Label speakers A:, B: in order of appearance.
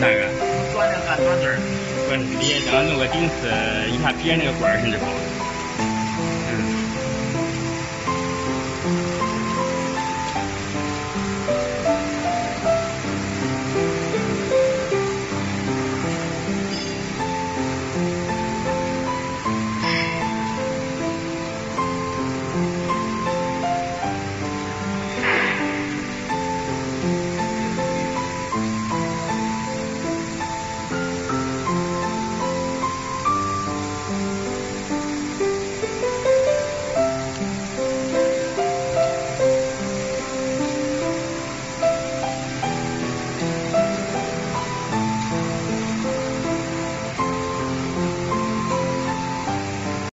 A: 那个？
B: 锻炼干子儿？
A: 锻炼，弄个钉子，一下别那个管儿，是不？